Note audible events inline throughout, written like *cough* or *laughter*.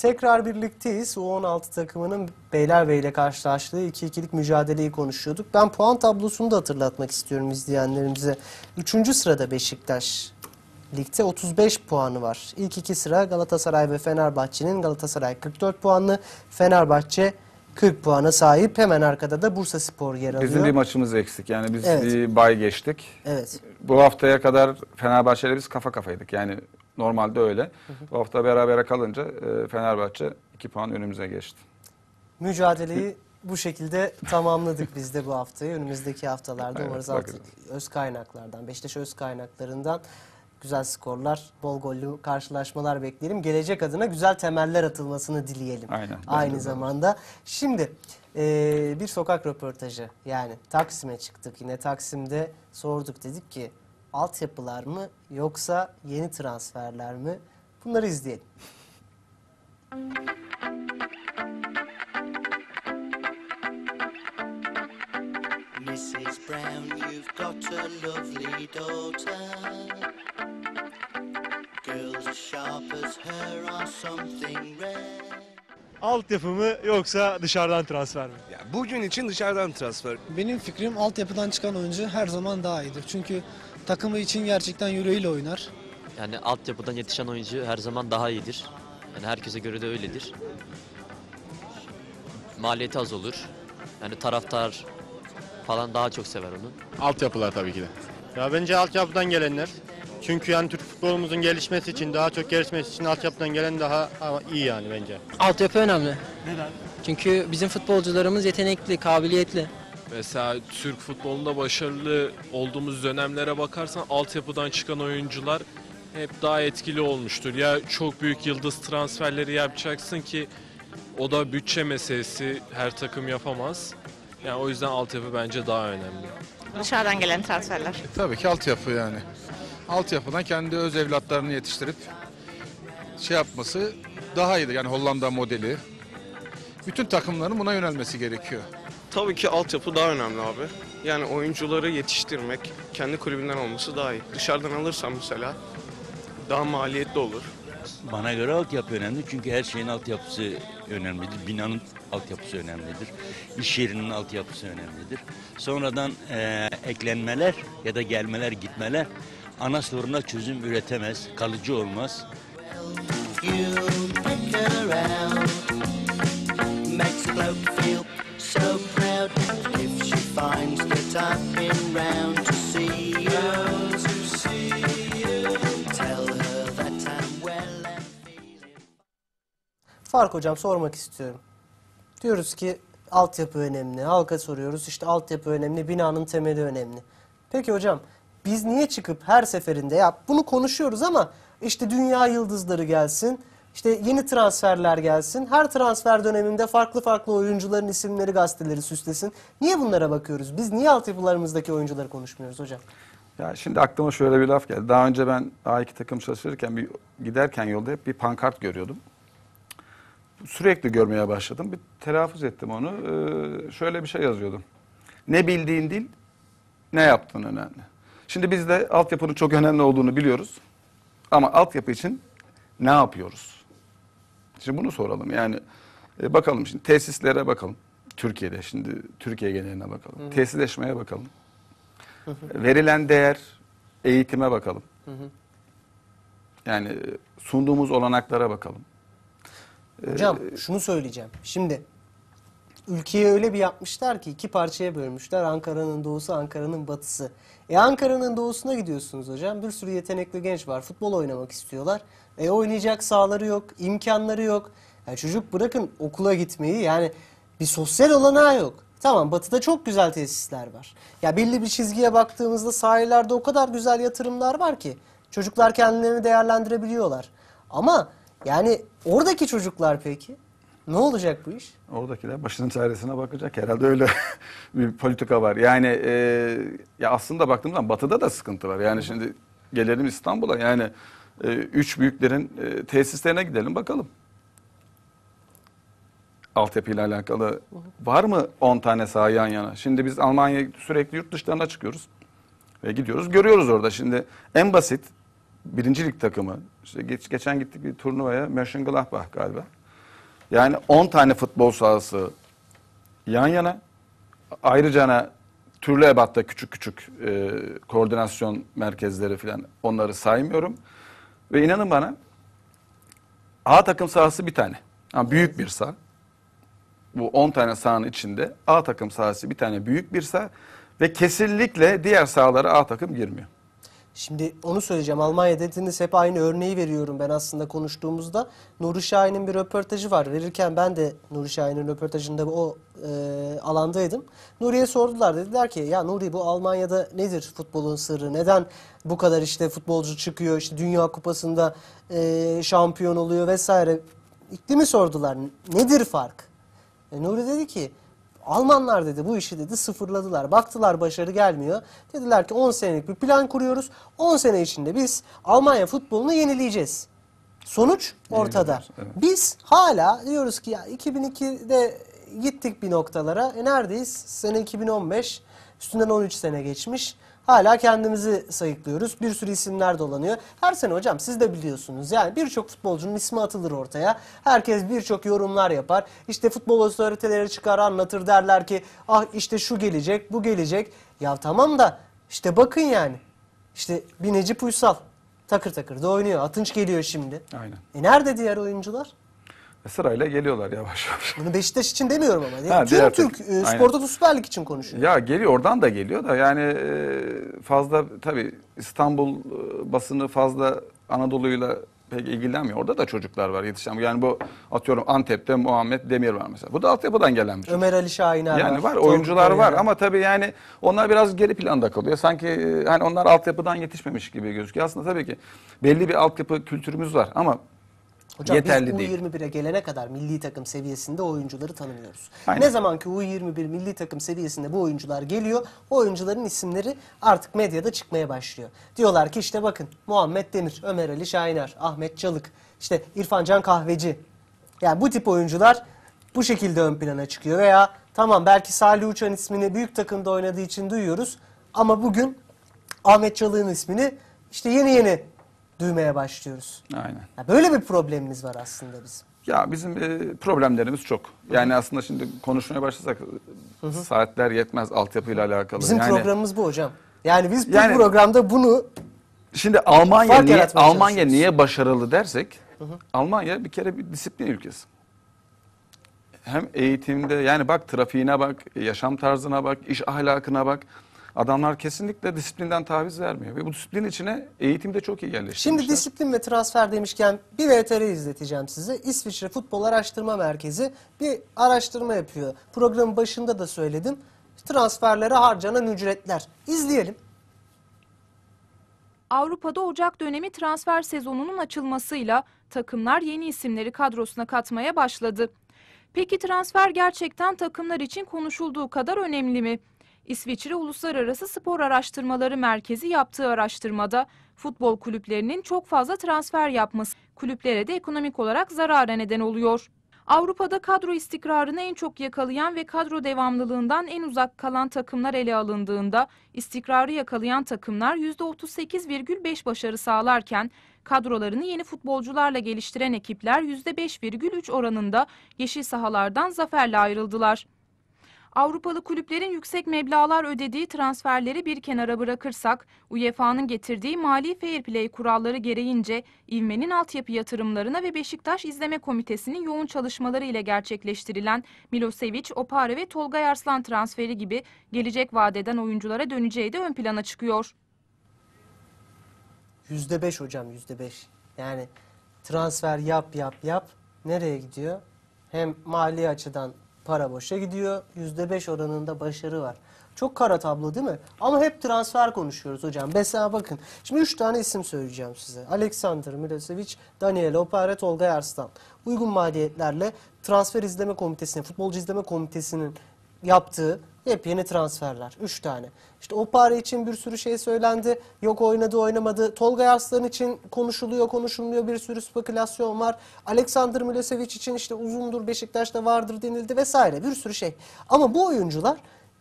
Tekrar birlikteyiz. U16 takımının Beylerbeyi ile karşılaştığı 2-2'lik mücadeleyi konuşuyorduk. Ben puan tablosunu da hatırlatmak istiyorum izleyenlerimize. Üçüncü sırada Beşiktaş. Ligde 35 puanı var. İlk iki sıra Galatasaray ve Fenerbahçe'nin Galatasaray 44 puanlı, Fenerbahçe 40 puana sahip. Hemen arkada da Bursa Spor yer alıyor. Bizim bir maçımız eksik. Yani biz Evet. bir bay geçtik. Evet. Bu haftaya kadar Fenerbahçe'yle biz kafa kafaydık. Yani normalde öyle. Bu hafta berabere kalınca e, Fenerbahçe 2 puan önümüze geçti. Mücadeleyi bu şekilde tamamladık biz de bu haftayı. Önümüzdeki haftalarda Evet, umarız artık öz kaynaklardan, Beşiktaş öz kaynaklarından güzel skorlar, bol gollü karşılaşmalar bekleyelim. Gelecek adına güzel temeller atılmasını dileyelim. Aynen, Aynı zamanda. Şimdi eee, bir sokak röportajı yani Taksim'e çıktık. Yine Taksim'de sorduk dedik ki altyapılar mı yoksa yeni transferler mi? Bunları izleyelim. Mrs. Brown, you've got a lovely daughter. Girls as sharp as her are something rare. Altyapı mı yoksa dışarıdan transfer mi? Ya bugün için dışarıdan transfer. Benim fikrim altyapıdan çıkan oyuncu her zaman daha iyidir. Çünkü takımı için gerçekten yüreğiyle oynar. Yani altyapıdan yetişen oyuncu her zaman daha iyidir. Yani herkese göre de öyledir. Maliyeti az olur. Yani taraftar falan daha çok sever onu. Altyapılar tabii ki de. Ya bence altyapıdan gelenler. Çünkü yani Türk futbolumuzun gelişmesi için, daha çok gelişmesi için altyapıdan gelen daha ama iyi yani bence. Altyapı önemli. Neden? Çünkü bizim futbolcularımız yetenekli, kabiliyetli. Mesela Türk futbolunda başarılı olduğumuz dönemlere bakarsan altyapıdan çıkan oyuncular hep daha etkili olmuştur. Ya çok büyük yıldız transferleri yapacaksın ki o da bütçe meselesi her takım yapamaz. Yani o yüzden altyapı bence daha önemli. Dışarıdan gelen transferler. E, tabii ki altyapı yani. Altyapıdan kendi öz evlatlarını yetiştirip şey yapması daha iyidir. Yani Hollanda modeli. Bütün takımların buna yönelmesi gerekiyor. Tabii ki altyapı daha önemli abi. Yani oyuncuları yetiştirmek, kendi kulübünden olması daha iyi. Dışarıdan alırsan mesela daha maliyetli olur. Bana göre altyapı önemli çünkü her şeyin altyapısı önemlidir. Binanın altyapısı önemlidir. İş yerinin altyapısı önemlidir. Sonradan eee, eklenmeler ya da gelmeler gitmeler ana soruna çözüm üretemez, kalıcı olmaz. You'll so proud if she finds that I've been round to see her. Fark hocam sormak istiyorum. Diyoruz ki altyapı önemli. Halka soruyoruz işte altyapı önemli, binanın temeli önemli. Peki hocam biz niye çıkıp her seferinde ya bunu konuşuyoruz ama işte dünya yıldızları gelsin, işte yeni transferler gelsin. Her transfer döneminde farklı farklı oyuncuların isimleri gazeteleri süslesin. Niye bunlara bakıyoruz? Biz niye altyapılarımızdaki oyuncuları konuşmuyoruz hocam? Ya şimdi aklıma şöyle bir laf geldi. Daha önce ben A2 takım çalışırken bir giderken yolda hep bir pankart görüyordum. Sürekli görmeye başladım. Bir telaffuz ettim onu. Ee, şöyle bir şey yazıyordum. Ne bildiğin değil, ne yaptığın önemli. Şimdi biz de altyapının çok önemli olduğunu biliyoruz. Ama altyapı için ne yapıyoruz? Şimdi bunu soralım. Yani e, bakalım şimdi tesislere bakalım. Türkiye'de şimdi Türkiye geneline bakalım. Tesisleşmeye bakalım. Verilen değer eğitime bakalım. Yani e, sunduğumuz olanaklara bakalım. Ee, Hocam şunu söyleyeceğim. Şimdi ülkeyi öyle bir yapmışlar ki iki parçaya bölmüşler. Ankara'nın doğusu, Ankara'nın batısı. E Ankara'nın doğusuna gidiyorsunuz hocam. Bir sürü yetenekli genç var. Futbol oynamak istiyorlar. E oynayacak sahaları yok, imkanları yok. Ya çocuk bırakın okula gitmeyi yani bir sosyal olanağı yok. Tamam batıda çok güzel tesisler var. Ya belli bir çizgiye baktığımızda sahillerde o kadar güzel yatırımlar var ki. Çocuklar kendilerini değerlendirebiliyorlar. Ama yani oradaki çocuklar peki? Ne olacak bu iş? Oradakiler başının çaresine bakacak. Herhalde öyle *laughs* bir politika var. Yani e, ya aslında baktığımız zaman batıda da sıkıntı var. Yani şimdi gelelim İstanbul'a. Yani e, üç büyüklerin e, tesislerine gidelim bakalım. Altyapıyla alakalı var mı 10 tane saha yan yana? Şimdi biz Almanya sürekli yurt dışlarına çıkıyoruz. Ve gidiyoruz görüyoruz orada. Şimdi en basit birinci lig takımı. İşte geç, geçen gittik bir turnuvaya Mönchengladbach galiba. Yani 10 tane futbol sahası yan yana. Ayrıca türlü ebatta küçük küçük e, koordinasyon merkezleri falan onları saymıyorum. Ve inanın bana A takım sahası bir tane. Ha, büyük bir saha. Bu 10 tane sahanın içinde A takım sahası bir tane büyük bir saha ve kesinlikle diğer sahalara A takım girmiyor. Şimdi onu söyleyeceğim. Almanya dediniz hep aynı örneği veriyorum ben aslında konuştuğumuzda. Nuri Şahin'in bir röportajı var. Verirken ben de Nuri Şahin'in röportajında o e, alandaydım. Nuri'ye sordular. Dediler ki ya Nuri bu Almanya'da nedir futbolun sırrı? Neden bu kadar işte futbolcu çıkıyor işte Dünya Kupası'nda e, şampiyon oluyor vesaire. İklimi sordular. Nedir fark? E, Nuri dedi ki Almanlar dedi bu işi dedi sıfırladılar. Baktılar başarı gelmiyor. Dediler ki 10 senelik bir plan kuruyoruz. 10 sene içinde biz Almanya futbolunu yenileyeceğiz. Sonuç ortada. Evet. Biz hala diyoruz ki ya 2002'de gittik bir noktalara. E neredeyiz? Sene 2015. Üstünden 13 sene geçmiş. Hala kendimizi sayıklıyoruz. Bir sürü isimler dolanıyor. Her sene hocam siz de biliyorsunuz. Yani birçok futbolcunun ismi atılır ortaya. Herkes birçok yorumlar yapar. İşte futbol otoriteleri çıkar anlatır derler ki ah işte şu gelecek bu gelecek. Ya tamam da işte bakın yani. İşte bir Necip Uysal takır takır da oynuyor. Atınç geliyor şimdi. Aynen. E nerede diğer oyuncular? E sırayla geliyorlar yavaş yavaş. Bunu Beşiktaş için demiyorum ama. Ha, Tüm Türk takım. e, Aynen. Spor Toto Süper Lig için konuşuyor. Ya geliyor oradan da geliyor da yani e, fazla tabii İstanbul e, basını fazla Anadolu'yla pek ilgilenmiyor. Orada da çocuklar var yetişen. Yani bu atıyorum Antep'te Muhammed Demir var mesela. Bu da altyapıdan gelen bir çocuk. Ömer Ali Şahiner Yani var, var. oyuncular var ama tabii yani onlar biraz geri planda kalıyor. Sanki hani onlar altyapıdan yetişmemiş gibi gözüküyor. Aslında tabii ki belli bir altyapı kültürümüz var ama Hocam yeterli biz değil. U21'e gelene kadar milli takım seviyesinde oyuncuları tanımıyoruz. Aynen. Ne zaman ki U21 milli takım seviyesinde bu oyuncular geliyor, o oyuncuların isimleri artık medyada çıkmaya başlıyor. Diyorlar ki işte bakın Muhammed Demir, Ömer Ali Şahiner, Ahmet Çalık, işte İrfan Can Kahveci. Yani bu tip oyuncular bu şekilde ön plana çıkıyor veya tamam belki Salih Uçan ismini büyük takımda oynadığı için duyuyoruz ama bugün Ahmet Çalık'ın ismini işte yeni yeni duymaya başlıyoruz. aynen. Ya böyle bir problemimiz var aslında bizim. Ya bizim e, problemlerimiz çok. Yani aslında şimdi konuşmaya başlasak saatler yetmez altyapıyla alakalı. Bizim yani, programımız bu hocam. Yani biz bu Yani- programda bunu Şimdi Almanya niye Almanya niye başarılı dersek Almanya bir kere bir disiplin ülkesi. Hem eğitimde yani bak trafiğine bak, yaşam tarzına bak, iş ahlakına bak. Adamlar kesinlikle disiplinden taviz vermiyor. Ve bu disiplin içine eğitimde çok iyi yerleştirmişler. Şimdi disiplin ve transfer demişken bir VTR izleteceğim size. İsviçre Futbol Araştırma Merkezi bir araştırma yapıyor. Programın başında da söyledim. Transferlere harcanan ücretler. İzleyelim. Avrupa'da Ocak dönemi transfer sezonunun açılmasıyla takımlar yeni isimleri kadrosuna katmaya başladı. Peki transfer gerçekten takımlar için konuşulduğu kadar önemli mi? İsviçre Uluslararası Spor Araştırmaları Merkezi yaptığı araştırmada futbol kulüplerinin çok fazla transfer yapması kulüplere de ekonomik olarak zarara neden oluyor. Avrupa'da kadro istikrarını en çok yakalayan ve kadro devamlılığından en uzak kalan takımlar ele alındığında istikrarı yakalayan takımlar %38,5 başarı sağlarken kadrolarını yeni futbolcularla geliştiren ekipler %5,3 oranında yeşil sahalardan zaferle ayrıldılar. Avrupalı kulüplerin yüksek meblağlar ödediği transferleri bir kenara bırakırsak, UEFA'nın getirdiği mali fair play kuralları gereğince İvme'nin altyapı yatırımlarına ve Beşiktaş İzleme Komitesi'nin yoğun çalışmaları ile gerçekleştirilen Milosevic, Opare ve Tolga Arslan transferi gibi gelecek vadeden oyunculara döneceği de ön plana çıkıyor. Yüzde beş hocam yüzde beş. Yani transfer yap yap yap. Nereye gidiyor? Hem mali açıdan para boşa gidiyor. Yüzde beş oranında başarı var. Çok kara tablo değil mi? Ama hep transfer konuşuyoruz hocam. Mesela bakın. Şimdi üç tane isim söyleyeceğim size. Alexander Milosevic, Daniel Opare, Tolga Arslan. Uygun maliyetlerle transfer izleme komitesinin, futbolcu izleme komitesinin yaptığı yepyeni transferler. Üç tane. İşte Opare için bir sürü şey söylendi. Yok oynadı oynamadı. Tolga Arslan için konuşuluyor konuşulmuyor bir sürü spekülasyon var. Alexander Milosevic için işte uzundur Beşiktaş'ta vardır denildi vesaire bir sürü şey. Ama bu oyuncular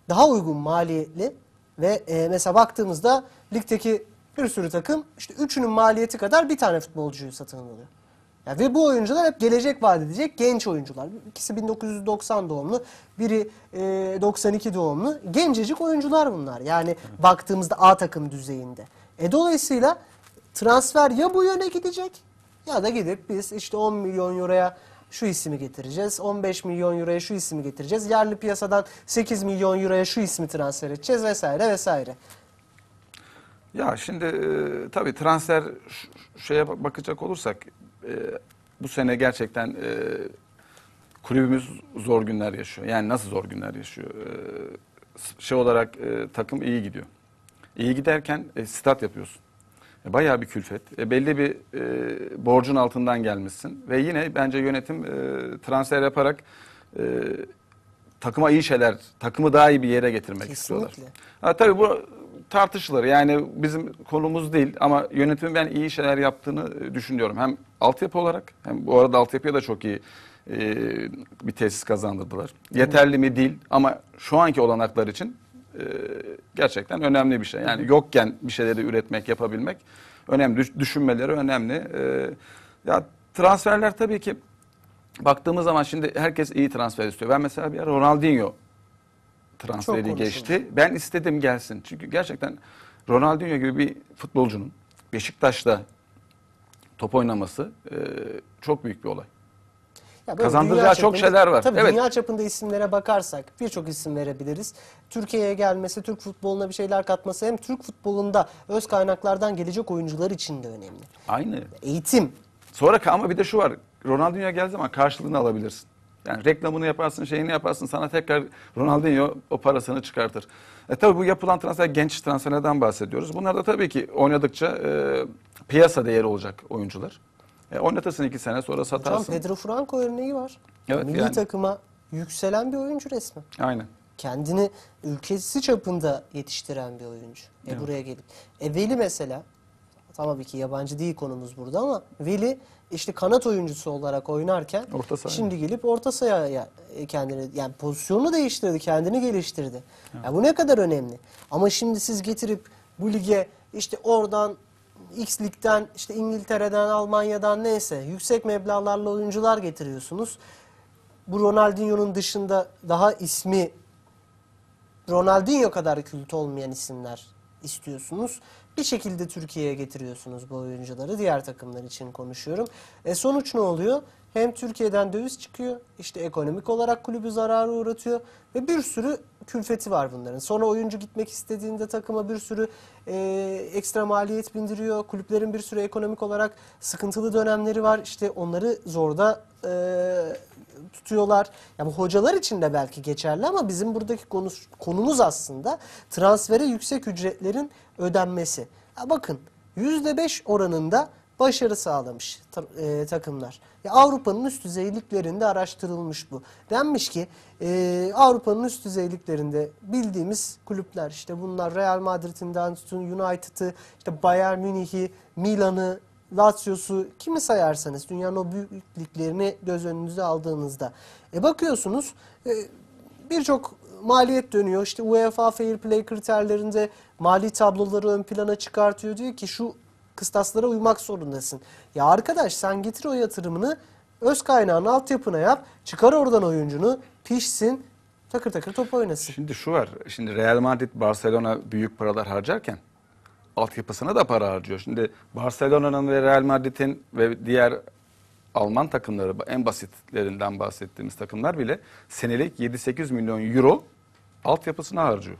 daha uygun maliyetli ve e, mesela baktığımızda ligdeki bir sürü takım işte üçünün maliyeti kadar bir tane futbolcuyu satın alıyor. Ya ve bu oyuncular hep gelecek vaat edecek genç oyuncular. İkisi 1990 doğumlu, biri e, 92 doğumlu. Gencecik oyuncular bunlar. Yani baktığımızda A takım düzeyinde. E dolayısıyla transfer ya bu yöne gidecek ya da gidip biz işte 10 milyon euroya şu ismi getireceğiz. 15 milyon euroya şu ismi getireceğiz. Yerli piyasadan 8 milyon euroya şu ismi transfer edeceğiz vesaire vesaire. Ya şimdi e, tabii transfer şeye bak- bakacak olursak e, bu sene gerçekten e, kulübümüz zor günler yaşıyor. Yani nasıl zor günler yaşıyor? E, şey olarak e, takım iyi gidiyor. İyi giderken e, stat yapıyorsun. E, bayağı bir külfet. E, belli bir e, borcun altından gelmişsin ve yine bence yönetim e, transfer yaparak e, takıma iyi şeyler, takımı daha iyi bir yere getirmek istiyorlar. Kesinlikle. Ha, tabii bu tartışılır. Yani bizim konumuz değil ama yönetimin ben iyi şeyler yaptığını e, düşünüyorum. Hem altyapı olarak hem bu arada altyapıya da çok iyi e, bir tesis kazandırdılar. Yeterli mi değil ama şu anki olanaklar için e, gerçekten önemli bir şey. Yani yokken bir şeyleri üretmek, yapabilmek önemli. Düş- Düşünmeleri önemli. E, ya transferler tabii ki baktığımız zaman şimdi herkes iyi transfer istiyor. Ben mesela bir ara Ronaldinho transferi geçti. Ben istedim gelsin. Çünkü gerçekten Ronaldinho gibi bir futbolcunun Beşiktaş'ta top oynaması e, çok büyük bir olay. Ya Kazandıracağı dünya çok çapında- şeyler var. Tabii Evet. dünya çapında isimlere bakarsak birçok isim verebiliriz. Türkiye'ye gelmesi, Türk futboluna bir şeyler katması hem Türk futbolunda öz kaynaklardan gelecek oyuncular için de önemli. Aynı. Eğitim. Sonra ama bir de şu var. Ronaldinho geldiği zaman karşılığını alabilirsin. Yani reklamını yaparsın, şeyini yaparsın. Sana tekrar Ronaldinho o parasını çıkartır. E tabii bu yapılan transfer genç transferlerden bahsediyoruz. Bunlar da tabii ki oynadıkça e, piyasa değeri olacak oyuncular. E, oynatırsın iki sene sonra Hocam satarsın. Pedro Franco örneği var. Evet, Milli yani. takıma yükselen bir oyuncu resmen. Aynen. Kendini ülkesi çapında yetiştiren bir oyuncu. E Evet. buraya gelip. E Veli mesela tabii ki yabancı değil konumuz burada ama Veli işte kanat oyuncusu olarak oynarken Orta şimdi gelip orta sahaya e, kendini yani pozisyonu değiştirdi, kendini geliştirdi. Ya bu ne kadar önemli. Ama şimdi siz getirip bu lige işte oradan X ligden işte İngiltere'den Almanya'dan neyse yüksek meblağlarla oyuncular getiriyorsunuz. Bu Ronaldinho'nun dışında daha ismi Ronaldinho kadar kült olmayan isimler istiyorsunuz. Bir şekilde Türkiye'ye getiriyorsunuz bu oyuncuları. Diğer takımlar için konuşuyorum. E sonuç ne oluyor? Hem Türkiye'den döviz çıkıyor, işte ekonomik olarak kulübü zarara uğratıyor ve bir sürü külfeti var bunların. Sonra oyuncu gitmek istediğinde takıma bir sürü e, ekstra maliyet bindiriyor. Kulüplerin bir sürü ekonomik olarak sıkıntılı dönemleri var. İşte onları zorda e, tutuyorlar. Ya bu hocalar için de belki geçerli ama bizim buradaki konu, konumuz aslında transfere yüksek ücretlerin ödenmesi. Ya bakın %5 oranında başarı sağlamış e, takımlar. Ya Avrupa'nın üst düzeyliklerinde araştırılmış bu. Denmiş ki e, Avrupa'nın üst düzeyliklerinde bildiğimiz kulüpler işte bunlar Real Madrid'inden tutun United'ı, işte Bayern Münih'i, Milan'ı, Lazio'su kimi sayarsanız dünyanın o büyük liglerini göz önünüze aldığınızda. E bakıyorsunuz e, birçok maliyet dönüyor. İşte UEFA Fair Play kriterlerinde mali tabloları ön plana çıkartıyor. Diyor ki şu kıstaslara uymak zorundasın. Ya arkadaş sen getir o yatırımını öz kaynağını altyapına yap. Çıkar oradan oyuncunu pişsin takır takır top oynasın. Şimdi şu var. Şimdi Real Madrid, Barcelona büyük paralar harcarken altyapısına da para harcıyor. Şimdi Barcelona'nın ve Real Madrid'in ve diğer Alman takımları en basitlerinden bahsettiğimiz takımlar bile senelik 7-8 milyon euro altyapısına harcıyor.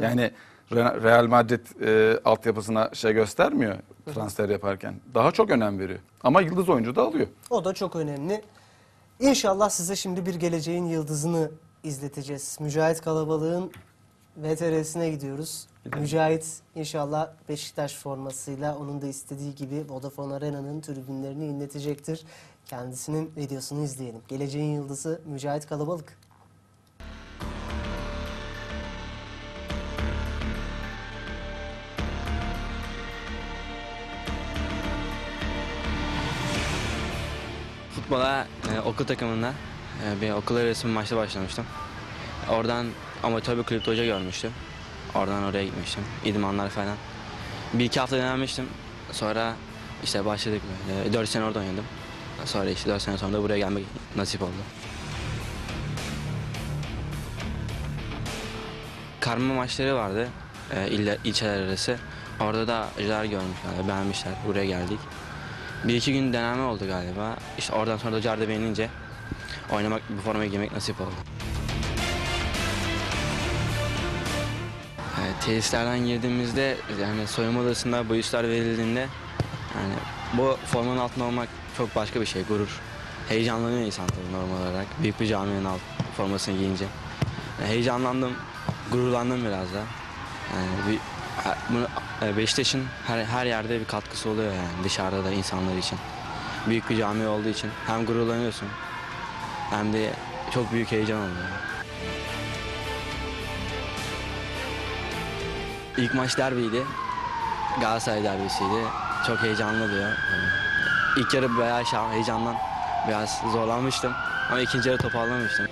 Yani Re- Real Madrid e, altyapısına şey göstermiyor transfer yaparken. Daha çok önem veriyor. Ama yıldız oyuncu da alıyor. O da çok önemli. İnşallah size şimdi bir geleceğin yıldızını izleteceğiz. Mücahit Kalabalık'ın VTR'sine gidiyoruz. Mücahit inşallah Beşiktaş formasıyla onun da istediği gibi Vodafone Arena'nın tribünlerini inletecektir. Kendisinin videosunu izleyelim. Geleceğin yıldızı Mücahit Kalabalık. Futbola e, okul takımında e, bir okul resim maçta başlamıştım. Oradan amatör bir kulüpte hoca görmüştüm. Oradan oraya gitmiştim. İdmanlar falan. Bir iki hafta denemiştim. Sonra İşte başladık böyle. 4 sene orada oynadım. Sonra işte 4 sene sonra da buraya gelmek nasip oldu. Karma maçları vardı. E, ilçeler arası. Orada da acılar görmüş galiba. Beğenmişler. Buraya geldik. Bir iki gün deneme oldu galiba. İşte oradan sonra da hocalar da beğenince oynamak, bu formayı giymek nasip oldu. Tesislerden girdiğimizde yani soyunma odasında bu işler verildiğinde yani bu formanın altında olmak çok başka bir şey, gurur. Heyecanlanıyor insan tabii normal olarak. Büyük bir caminin alt formasını giyince. Yani heyecanlandım, gururlandım biraz da. Yani bir, bunu, e, Beşiktaş'ın her, her yerde bir katkısı oluyor yani dışarıda da insanlar için. Büyük bir cami olduğu için hem gururlanıyorsun hem de çok büyük heyecan oluyor. İlk maç derbiydi. Galatasaray derbisiydi. Çok heyecanlı. Yani İlk yarı bayağı heyecandan biraz zorlanmıştım. Ama ikinci yarı toparlamıştım.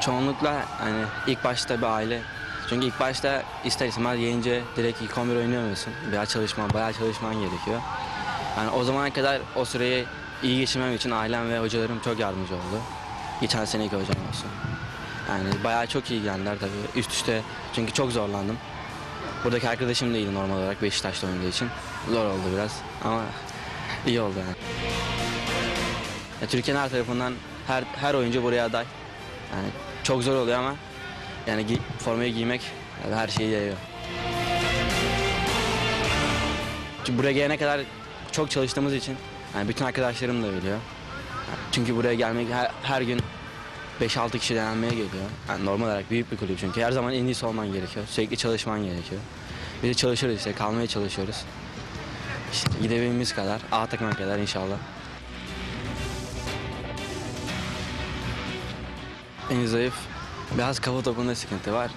Çoğunlukla hani ilk başta bir aile. Çünkü ilk başta ister istemez yayınca direkt ilk 11 oynayamıyorsun. Biraz çalışman, bayağı çalışman gerekiyor. Yani o zamana kadar o süreyi iyi geçirmem için ailem ve hocalarım çok yardımcı oldu. Geçen seneki hocam olsun. Yani bayağı çok iyi geldiler tabii. Üst üste çünkü çok zorlandım. Buradaki arkadaşım da iyiydi normal olarak Beşiktaş'ta oynadığı için. Zor oldu biraz ama iyi oldu yani. Ya, Türkiye'nin her tarafından her her oyuncu buraya aday. Yani çok zor oluyor ama yani gi- formayı giymek yani her şeyi yayıyor. Çünkü buraya gelene kadar çok çalıştığımız için yani bütün arkadaşlarım da biliyor. Yani çünkü buraya gelmek her, her gün 5-6 kişi denenmeye geliyor. Yani normal olarak büyük bir kulüp çünkü her zaman en iyisi olman gerekiyor. Sürekli çalışman gerekiyor. Biz de çalışıyoruz işte kalmaya çalışıyoruz. İşte gidebildiğimiz kadar A takıma kadar inşallah. En zayıf biraz kafa topunda sıkıntı var.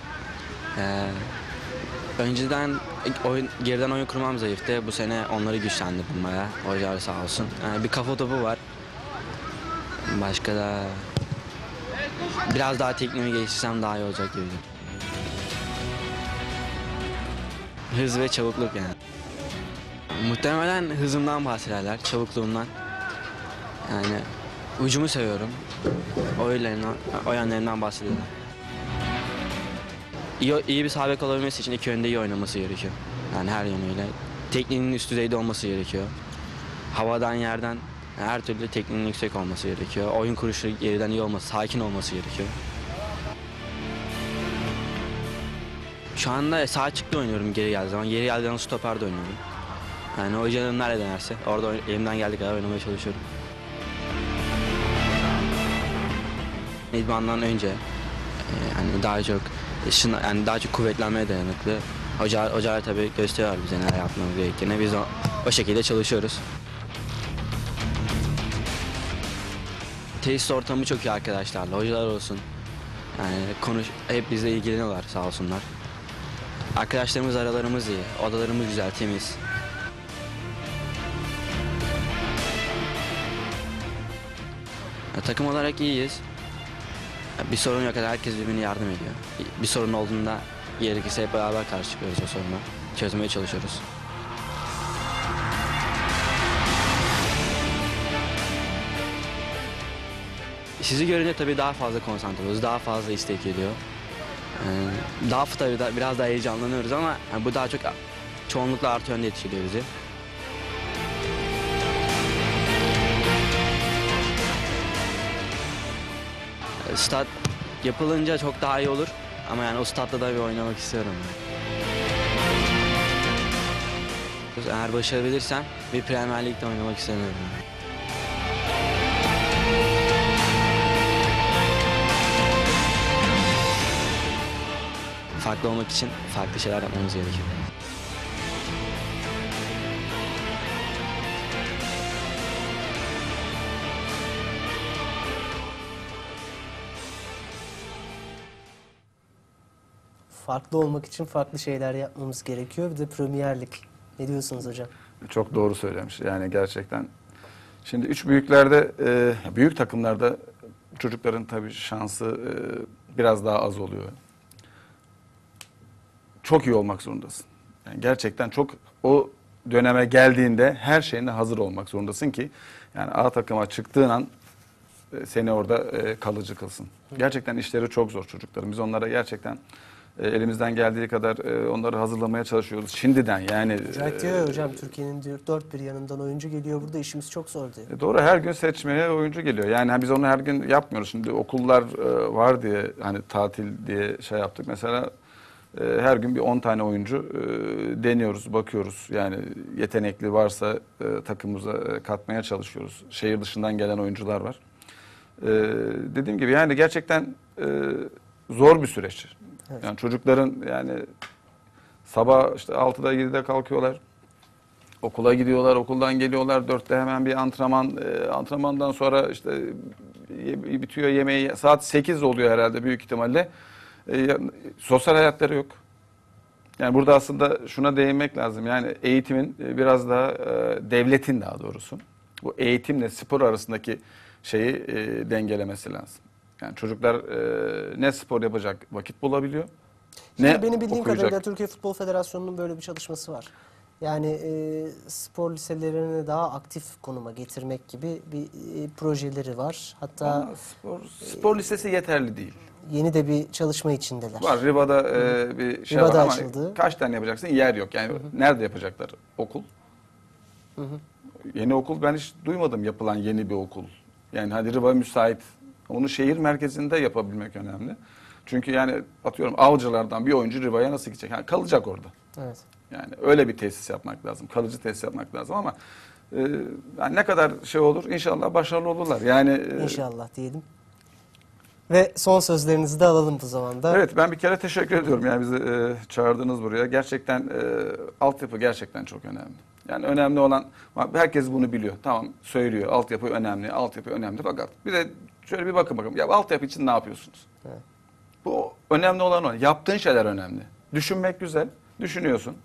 Ee, önceden oyun, geriden oyun kurmam zayıftı. Bu sene onları güçlendirdim bayağı. Hocalar sağ olsun. Yani bir kafa topu var. Başka da biraz daha tekniğimi geliştirsem daha iyi olacak gibi. Hız ve çabukluk yani. Muhtemelen hızımdan bahsederler, çabukluğumdan. Yani ucumu seviyorum. O yönlerinden, o yönlerinden bahsediyorlar. İyi, iyi bir sabek olabilmesi için iki yönde iyi oynaması gerekiyor. Yani her yönüyle. Tekniğinin üst düzeyde olması gerekiyor. Havadan yerden her türlü tekniğinin yüksek olması gerekiyor. Oyun kuruşu geriden iyi olması, sakin olması gerekiyor. Şu anda sağ açıkta oynuyorum geri geldiği zaman. Geri geldiği zaman stoperde oynuyorum. Yani hocanın nerede denerse orada elimden geldiği kadar oynamaya çalışıyorum. İdmandan önce e, yani daha çok şına, yani daha çok kuvvetlenmeye dayanıklı. Hocalar, hocalar tabii gösteriyorlar bize neler yapmamız gerektiğini. Biz o, o şekilde çalışıyoruz. Tesis ortamı çok iyi arkadaşlarla. Hocalar olsun. Yani konuş, hep bizle ilgileniyorlar sağ olsunlar. Arkadaşlarımız aralarımız iyi. Odalarımız güzel, temiz. Ya, takım olarak iyiyiz. Ya, bir sorun yok. Herkes birbirine yardım ediyor. Bir sorun olduğunda gerekirse hep beraber karşı çıkıyoruz o soruna. Çözmeye çalışıyoruz. Sizi görünce tabii daha fazla konsantre oluyoruz, daha fazla istek geliyor. Ee, daha tabii da, biraz daha heyecanlanıyoruz ama yani bu daha çok çoğunlukla artı yönde etkiliyor bizi. Ee, Stat yapılınca çok daha iyi olur ama yani o statta da bir oynamak istiyorum. Eğer başarabilirsem bir Premier Lig'de oynamak istemiyorum. Farklı olmak için farklı şeyler yapmamız gerekiyor. Farklı olmak için farklı şeyler yapmamız gerekiyor. Bir de Premier Lig. Ne diyorsunuz hocam? Çok doğru söylemiş. Yani gerçekten. Şimdi üç büyüklerde, e, büyük takımlarda çocukların tabii şansı e, biraz daha az oluyor. Çok iyi olmak zorundasın. Yani gerçekten çok o döneme geldiğinde her şeyine hazır olmak zorundasın ki yani A takıma çıktığın an e, seni orada e, kalıcı kılsın. Gerçekten işleri çok zor çocukların. Biz onlara gerçekten e, elimizden geldiği kadar e, onları hazırlamaya çalışıyoruz. Şimdiden yani. Mücahit diyor ya hocam Türkiye'nin diyor dört bir yanından oyuncu geliyor burada işimiz çok zor diyor. E, Doğru her gün seçmeye oyuncu geliyor. Yani biz onu her gün yapmıyoruz. Şimdi okullar e, var diye hani tatil diye şey yaptık. Mesela her gün bir 10 tane oyuncu e, deniyoruz, bakıyoruz. Yani yetenekli varsa e, takımımıza e, katmaya çalışıyoruz. Şehir dışından gelen oyuncular var. E, dediğim gibi yani gerçekten zor bir süreç. Evet. Yani çocukların yani sabah işte 6'da 7'de kalkıyorlar. Okula gidiyorlar, okuldan geliyorlar. Dörtte hemen bir antrenman, antrenmandan sonra işte bitiyor yemeği. Saat 8 oluyor herhalde büyük ihtimalle. E, ya- sosyal hayatları yok. Yani burada aslında şuna değinmek lazım. Yani eğitimin e, biraz daha e, devletin daha doğrusu bu eğitimle spor arasındaki şeyi e, dengelemesi lazım. Yani çocuklar e, ne spor yapacak vakit bulabiliyor. Şimdi Ne benim bildiğim okuyacak. kadarıyla Türkiye Futbol Federasyonu'nun böyle bir çalışması var. Yani e, spor liselerini daha aktif konuma getirmek gibi bir e, projeleri var. Hatta Ama spor, spor lisesi yeterli değil. yeni de bir çalışma içindeler. Var Riva'da e, bir şey Riva'da var ama açıldı. kaç tane yapacaksın? Yer yok. Yani nerede yapacaklar? Okul. Hı hı. Yeni okul ben hiç duymadım yapılan yeni bir okul. Yani hadi Riva müsait. Onu şehir merkezinde yapabilmek önemli. Çünkü yani atıyorum avcılardan bir oyuncu Riva'ya nasıl gidecek? Yani kalacak orada. Evet. Yani öyle bir tesis yapmak lazım. Kalıcı tesis yapmak lazım ama e, yani ne kadar şey olur inşallah başarılı olurlar. Yani e, İnşallah diyelim. Ve son sözlerinizi de alalım bu zamanda. Evet ben bir kere teşekkür ediyorum yani bizi e, çağırdınız buraya. Gerçekten e, altyapı gerçekten çok önemli. Yani önemli olan herkes bunu biliyor. Tamam söylüyor altyapı önemli, altyapı önemli fakat bir de şöyle bir bakın bakalım. Ya altyapı için ne yapıyorsunuz? Evet. Bu önemli olan o. Yaptığın şeyler önemli. Düşünmek güzel. Düşünüyorsun.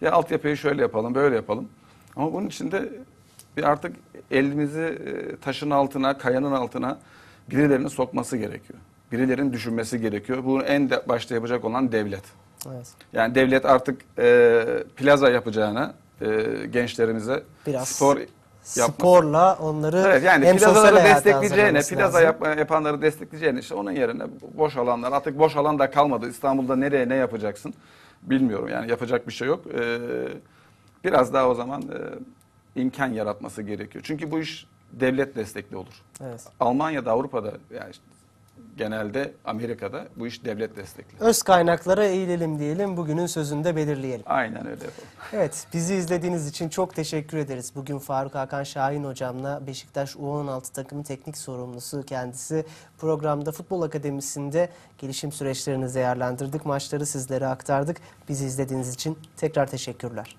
Ya altyapıyı şöyle yapalım, böyle yapalım. Ama bunun için de bir artık elimizi e, taşın altına, kayanın altına birilerinin sokması gerekiyor. Birilerinin düşünmesi gerekiyor. Bunu en de başta yapacak olan devlet. Evet. Yani devlet artık e, plaza yapacağına e, gençlerimize Biraz spor yapması. Sporla onları Evet yani hem sosyal plazaları destekleyeceğine, plaza yapma, yapanları destekleyeceğine işte onun yerine boş alanlar artık boş alan da kalmadı. İstanbul'da nereye ne yapacaksın bilmiyorum yani yapacak bir şey yok. Ee, biraz daha o zaman e, imkan yaratması gerekiyor. Çünkü bu iş devlet destekli olur. Evet. Almanya'da, Avrupa'da yani genelde Amerika'da bu iş devlet destekli. Öz kaynaklara eğilelim diyelim. Bugünün sözünde belirleyelim. Aynen öyle yapalım. Evet, bizi izlediğiniz için çok teşekkür ederiz. Bugün Faruk Hakan Şahin hocamla Beşiktaş U16 takımı teknik sorumlusu kendisi. Programda Futbol Akademisi'nde gelişim süreçlerini değerlendirdik. Maçları sizlere aktardık. Bizi izlediğiniz için tekrar teşekkürler.